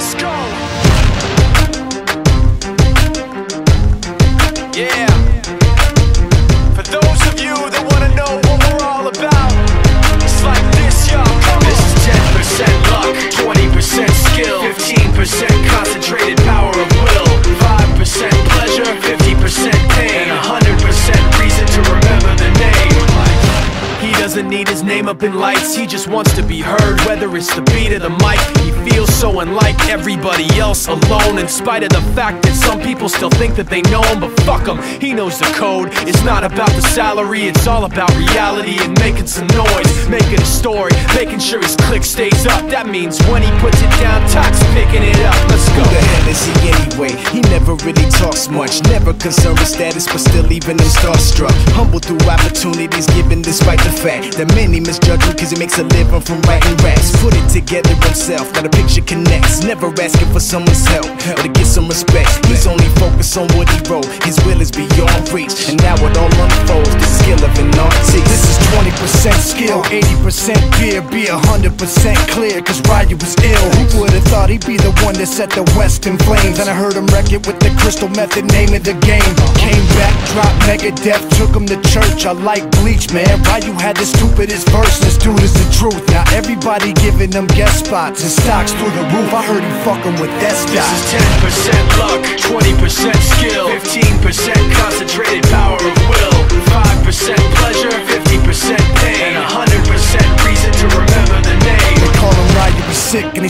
Let's go! Up in lights, he just wants to be heard. Whether it's the beat of the mic, he feels so unlike everybody else Alone. In spite of the fact that some people still think that they know him But fuck him, he knows the code. It's not about the salary, it's all about reality And making some noise, making a story Making sure his click stays up. That means when he puts it down, Tox picking it up. Let's go. Who the hell is he anyway? He never really talks much Never concerned with status, but still even him starstruck. Humble through opportunities given despite the fact That many misjudge him cause he makes a living from writing raps. Put it together himself, got a picture connects. Never asking for someone's help, or to get some respect. He's only focused on what he wrote, his will is beyond reach And now it all unfolds, the skill of an artist. This is 20% skill, 80% gear, Be 100% clear, cause Ryu was ill. Who would've thought he'd be the one that set the West in flames? And I heard him wreck it with the crystal method, name of the game. Came back, dropped Megadeth, took him to church. I like Bleach, man, Ryu had the stupidest verse This dude is the truth, now everybody giving them guest spots And stocks through the roof, I heard he fucking with that This is 10% luck, 20% skill 15% concentrated power of will 5%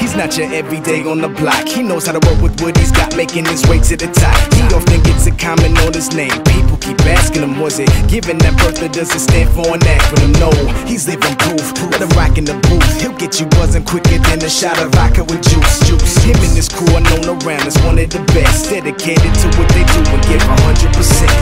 He's not your everyday on the block. He knows how to work with what he's got, making his way to the top. He often gets a comment on his name. People keep asking him, was it given that birth or does it stand for an acronym? No, he's living proof. Let him rock in the booth. He'll get you buzzing quicker than a shot of vodka with juice. Juice. Him and his crew are known around as one of the best. Dedicated to what they do and give 100%.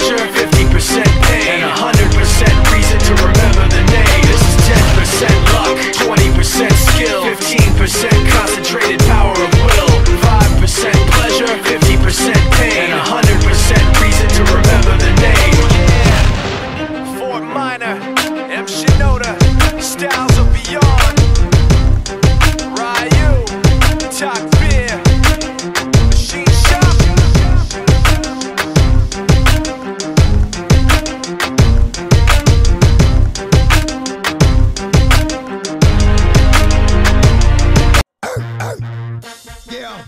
Yeah,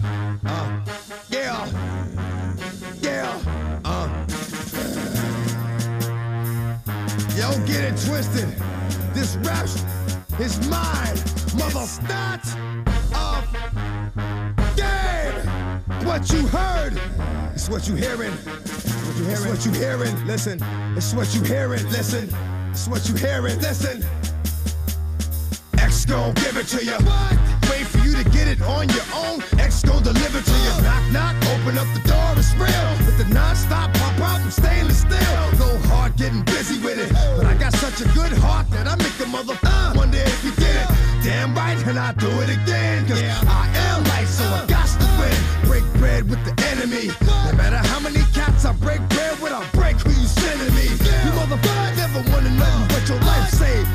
uh, yeah, yeah, uh. Get it twisted. This rap is mine, mother not of game. What you heard is what you hearing. What you hearing? It's what you hearing. Listen, it's what you hearing. Listen, it's what you hearing. Listen. X gon' give it to you. Wait for you to get it on your own. And I do it again. Cause yeah. I am life, so I got to win. Break bread with the enemy. No matter how many cats I break bread with, I'll break who you sending me. You motherfucker never wanna nothing but your life saved.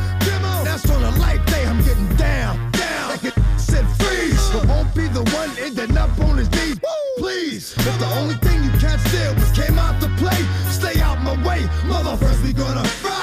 That's on a life day, I'm getting down, down. Like it said freeze, but won't be the one ending up on his knees. Please, if the only thing you can't steal was came out to play, stay out my way. Mother, first we gonna rock,